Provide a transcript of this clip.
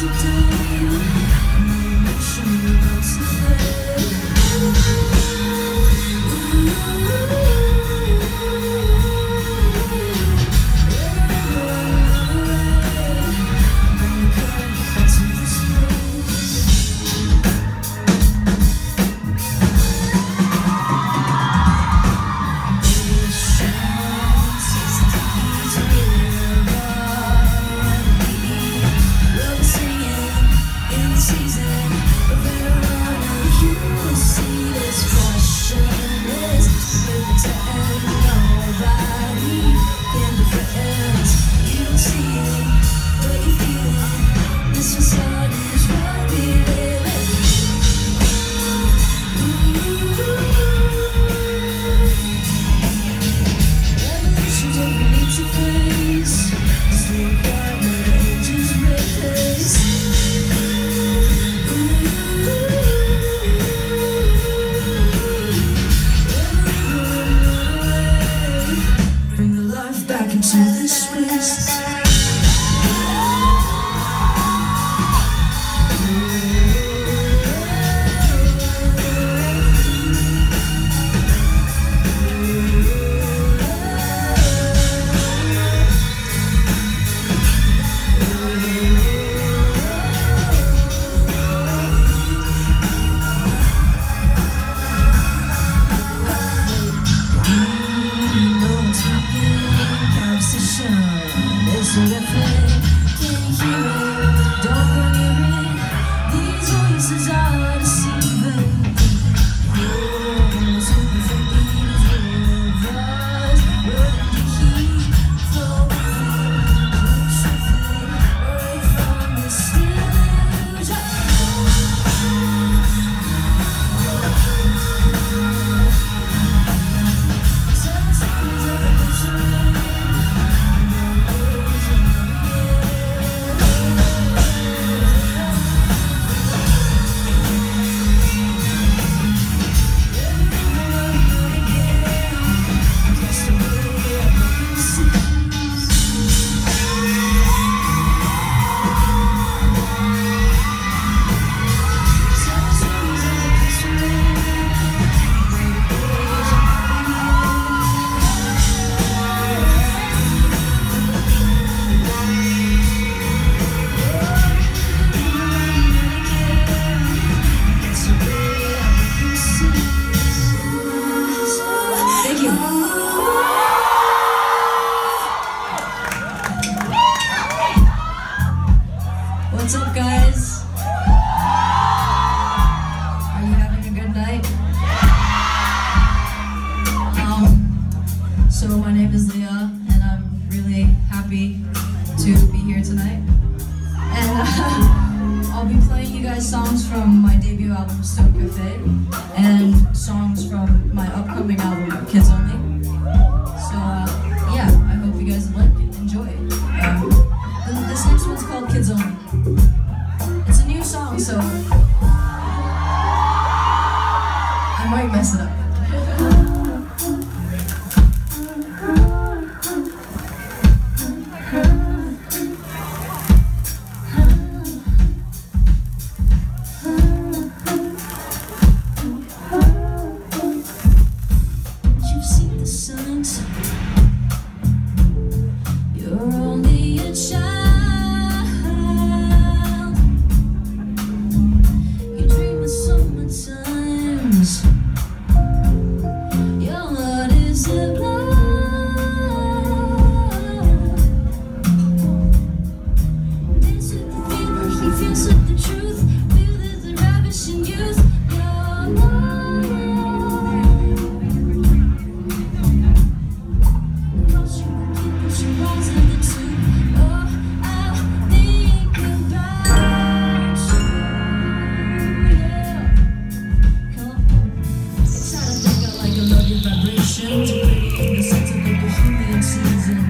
Sometimes I'm not sure to this place happy to be here tonight. And uh, I'll be playing you guys songs from my debut album, Stone Cafe, and songs from my upcoming album, Kids Only. So, uh, yeah, I hope you guys like it, enjoy it. Um, this next one's called Kids Only. It's a new song, so I might mess it up. season.